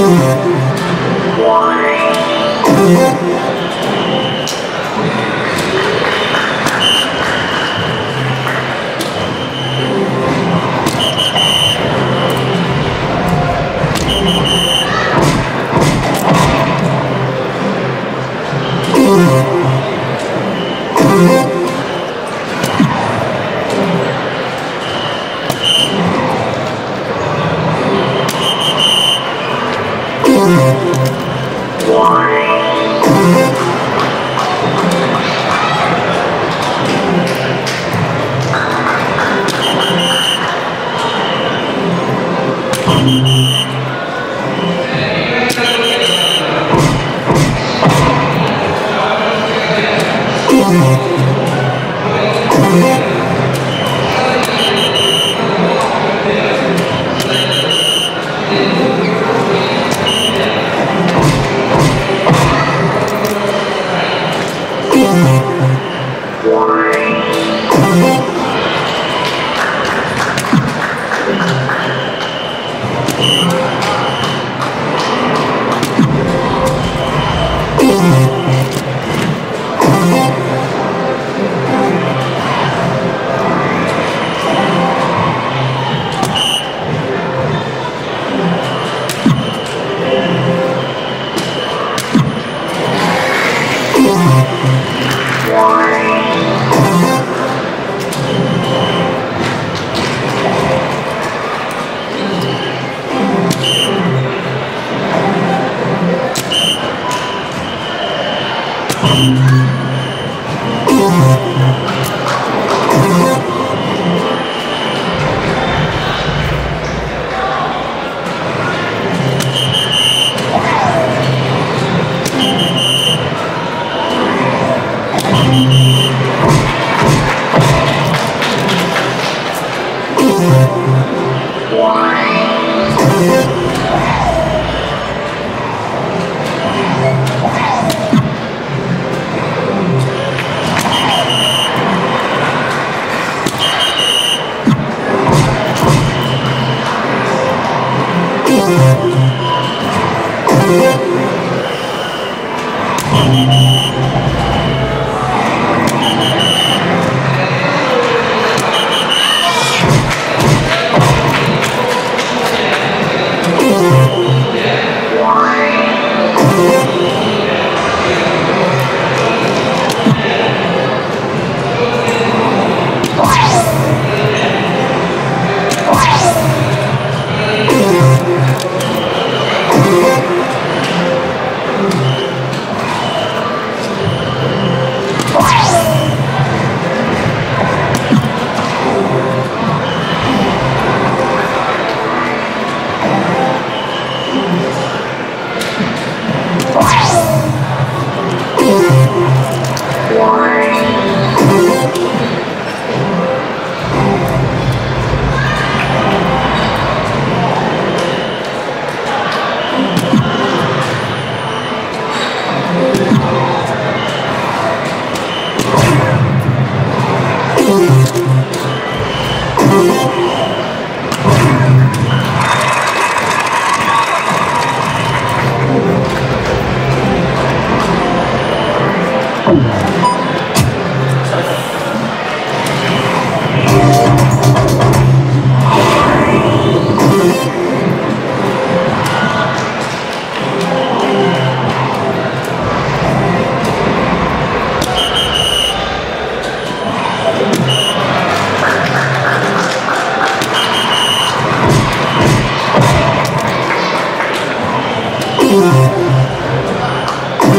Why? Oh, my God. Thank love.